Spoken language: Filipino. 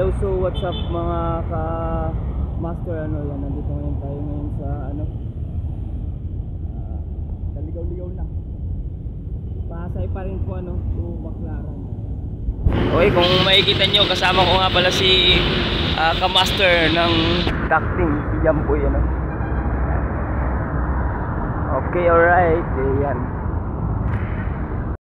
Hello, so what's up mga ka master ano yan nandito ngayon tayo ngayon sa ano ah, kaligaw-ligaw na Pasay pa rin po ano to Baclaran Okay, kung makikita nyo kasama ko nga pala si ah, ka-master ng ducting si Jamboy ano Okay, alright. Ayan.